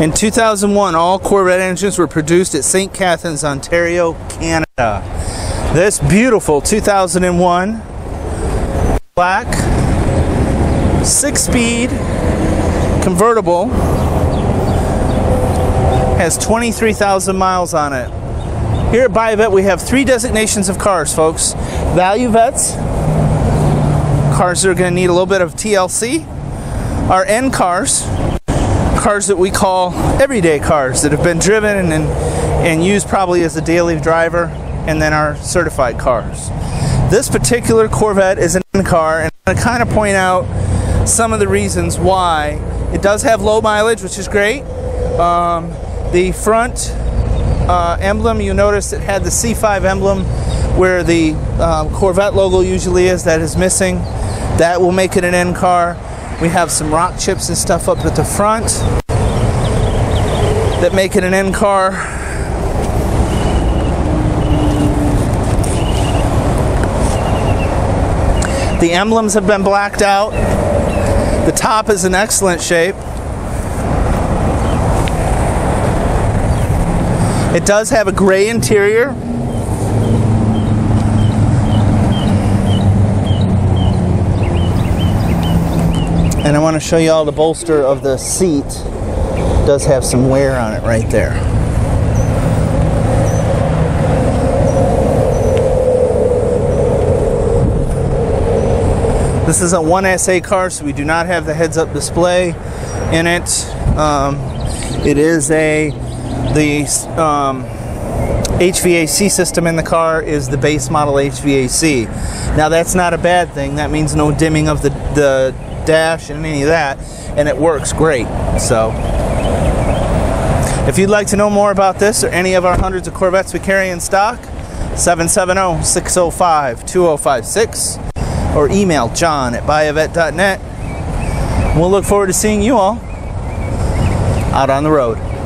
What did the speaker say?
In 2001, all Corvette engines were produced at St. Catharines, Ontario, Canada. This beautiful 2001 black six speed convertible has 23,000 miles on it. Here at BuyAVette, we have three designations of cars, folks value Vettes, cars that are going to need a little bit of TLC, our N cars, cars that we call everyday cars that have been driven and, and, used probably as a daily driver, and then our certified cars. This particular Corvette is an N car, and I'm going to kind of point out some of the reasons why. It does have low mileage, which is great. Um, the front uh, emblem, you notice it had the C5 emblem where the um, Corvette logo usually is, that is missing. That will make it an N car. We have some rock chips and stuff up at the front that make it an N car. The emblems have been blacked out. The top is in excellent shape. It does have a gray interior. And I want to show you all the bolster of the seat. It does have some wear on it right there. This is a 1SA car, so we do not have the heads-up display in it. Um, it is a the um, HVAC system in the car is the base model HVAC. Now that's not a bad thing. That means no dimming of the the dash and any of that, and it works great. So. If you'd like to know more about this or any of our hundreds of Corvettes we carry in stock, 770 605 2056 or email john at buyavette.net. We'll look forward to seeing you all out on the road.